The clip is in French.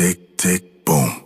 tick, tick, boom.